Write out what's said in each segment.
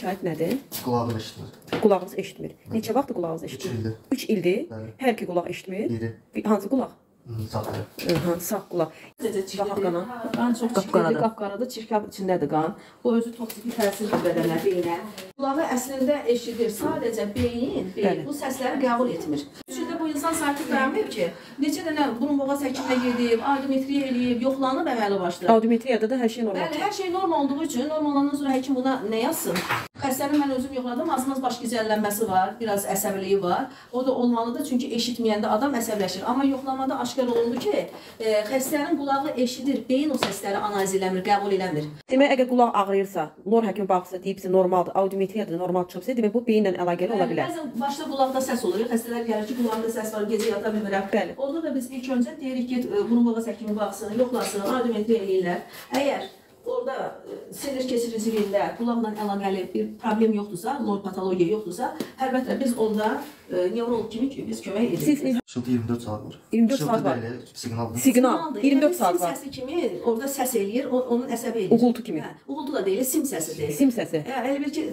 şikayət nədir? Qulağım eşitmir. Qulağınız eşitmir. Neçə vaxtdır qulağınız eşitmir? ildir. 3 ildir. Bəli. Hər iki qulaq eşitmir. Biri. Bir- Hansı qulaq? Hı, Sağ. Aha, sağ qulaq. Necə Qan qana. Qan çox Qapqaradır. çirklidir, qapqaradır, çirkab içindədir qan. Bu özü toksiki təsir bədənə, beyinə. Qulağı əslində eşidir, sadəcə beyin, beyin bu səsləri qəbul etmir. Üçündə bu insan sakit dayanmayıb ki, neçə dənə burun boğaz həkiminə gedib, audiometriya eləyib, yoxlanıb əməli başlayıb. Audiometriyada da hər şey normal. Bəli, hər şey normal olduğu üçün normallandan sonra həkim buna nə yazsın? Xəstənin mən özüm yoxladım, az-maz baş gicəllənməsi var, biraz əsəbiliyi var. O da olmalıdır çünki eşitməyəndə adam əsəbləşir. Amma yoxlamada aşkar olundu ki, e, xəstənin qulağı eşidir, beyin o səsləri analiz eləmir, qəbul eləmir. Demək əgər qulaq ağrıyırsa, lor həkim baxsa deyibsə normaldır, audiometriyada normal çıxıbsa, demək bu beyinlə əlaqəli ola bilər. Bəzən başda qulaqda səs olur. Xəstələr gəlir ki, qulağımda səs var, gecə yata bilmirəm. Bəli. Orada da biz ilk öncə deyirik ki, e, burun boğaz həkimi baxsın, yoxlasın, audiometriya eləyirlər. Əgər sinir keçiriciliyində qulaqla əlaqəli bir problem yoxdursa, lor patologiya yoxdursa, əlbəttə biz onda e, nevrolog kimi ki, biz kömək edirik. Şıltı 24 saat var. 24 Şıltı saat var. siqnaldır. Siqnal Siqnaldır. 24 Yəni saat sim var. səsi kimi orada səs eləyir, onun əsəbi eləyir. Uğultu kimi. Hə, uğultu da deyil, sim səsi deyil. Sim səsi. Hə, elə bir ki,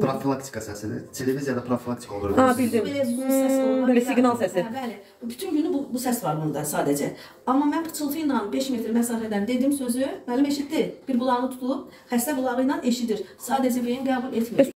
Profilaktika səsidir. Televiziyada profilaktika olur. Ha, bildim. Belə bu səs Hmm, olur. belə siqnal səsi. Hə, bəli. Bütün günü bu, bu səs var bunda sadəcə. Amma mən pıçıltı ilə 5 metr məsafədən dedim sözü, müəllim eşitdi. Bir qulağını tutub, xəstə qulağı ilə eşidir. Sadəcə beyin qəbul etmir.